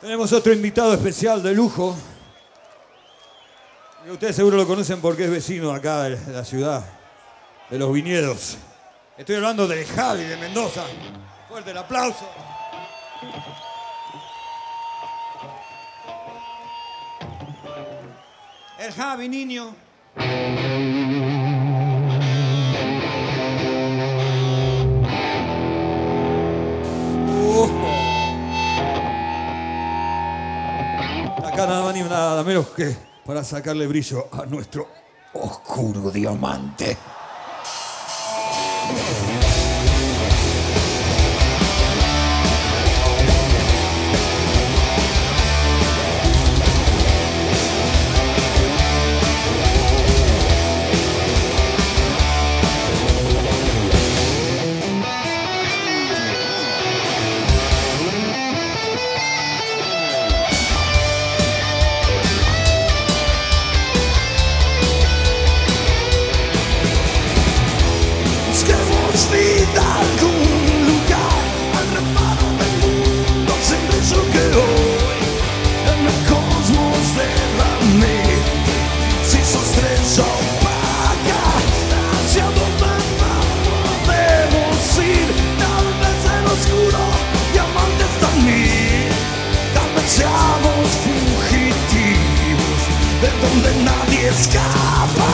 Tenemos otro invitado especial de lujo. Y ustedes seguro lo conocen porque es vecino acá de la ciudad, de los viñedos. Estoy hablando de Javi de Mendoza. Fuerte el aplauso. El Javi, niño. Nada ni nada menos que para sacarle brillo a nuestro oscuro diamante. De donde nadie escapa.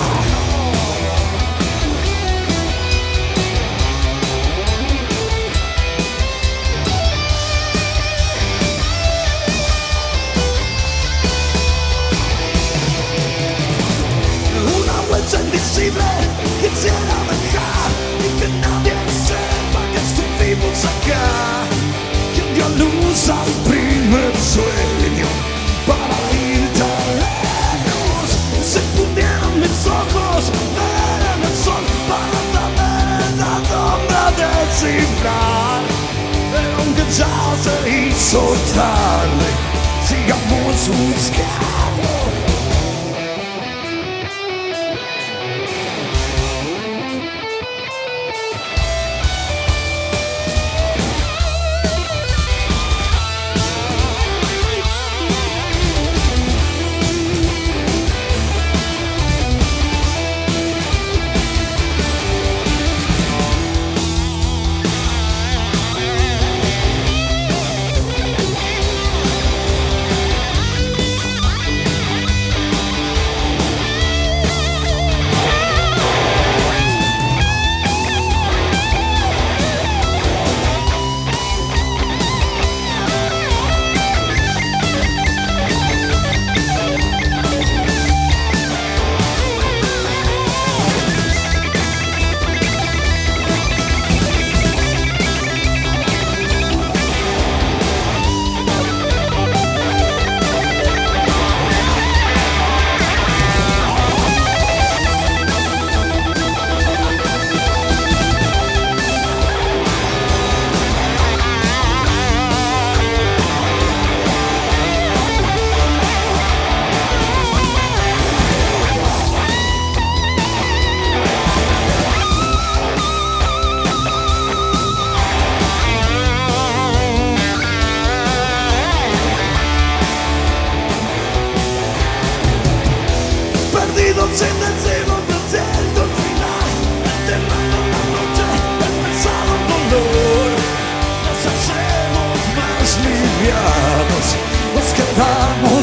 Una huella invisible quisiera doesn't eat so tiredly. See, I'm on sweet. nos hacemos más livianos, nos quedamos.